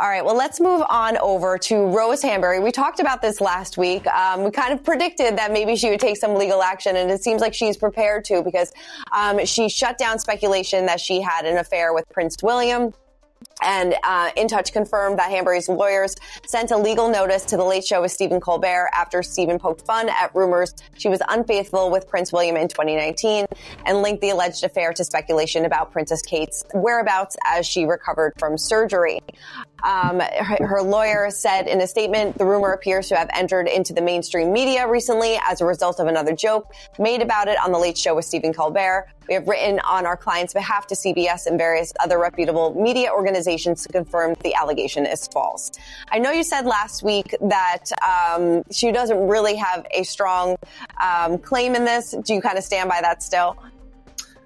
All right, well, let's move on over to Rose Hanbury. We talked about this last week. Um, we kind of predicted that maybe she would take some legal action, and it seems like she's prepared to because um, she shut down speculation that she had an affair with Prince William. And uh, In Touch confirmed that Hanbury's lawyers sent a legal notice to the Late Show with Stephen Colbert after Stephen poked fun at rumors she was unfaithful with Prince William in 2019 and linked the alleged affair to speculation about Princess Kate's whereabouts as she recovered from surgery. Um, her, her, lawyer said in a statement, the rumor appears to have entered into the mainstream media recently as a result of another joke made about it on The Late Show with Stephen Colbert. We have written on our client's behalf to CBS and various other reputable media organizations to confirm the allegation is false. I know you said last week that um, she doesn't really have a strong um, claim in this. Do you kind of stand by that still?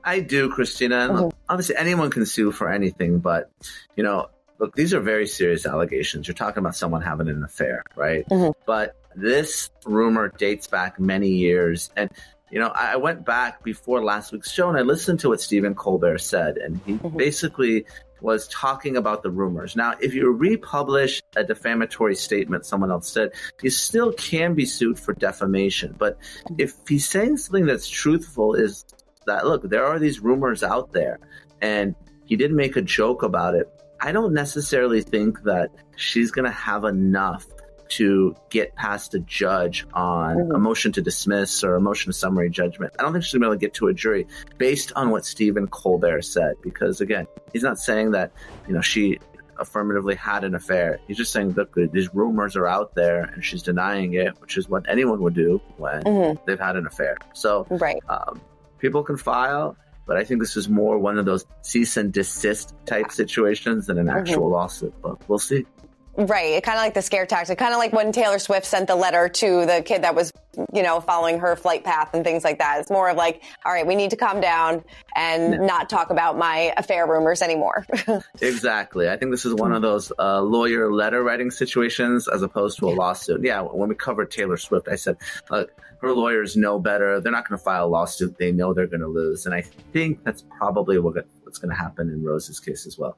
I do, Christina. Mm-hmm. Obviously, anyone can sue for anything, but you know, look, these are very serious allegations. You're talking about someone having an affair, right? Mm-hmm. But this rumor dates back many years. And, you know, I went back before last week's show and I listened to what Stephen Colbert said. And he mm-hmm. basically was talking about the rumors. Now, if you republish a defamatory statement someone else said, you still can be sued for defamation. But mm-hmm. if he's saying something that's truthful, is that look, there are these rumors out there, and he didn't make a joke about it. I don't necessarily think that she's going to have enough to get past a judge on mm-hmm. a motion to dismiss or a motion of summary judgment. I don't think she's going to be able to get to a jury based on what Stephen Colbert said, because again, he's not saying that, you know, she affirmatively had an affair. He's just saying, look, these rumors are out there and she's denying it, which is what anyone would do when mm-hmm. they've had an affair. So, right. Um, people can file but I think this is more one of those cease and desist type situations than an mm-hmm. actual mm-hmm. lawsuit. But we'll see. Right. Kind of like the scare tactic. Kind of like when Taylor Swift sent the letter to the kid that was, you know, following her flight path and things like that. It's more of like, all right, we need to calm down and yeah. not talk about my affair rumors anymore. exactly. I think this is one of those uh, lawyer letter writing situations as opposed to a lawsuit. Yeah. When we covered Taylor Swift, I said, look, her lawyers know better. They're not going to file a lawsuit. They know they're going to lose. And I think that's probably what, what's going to happen in Rose's case as well.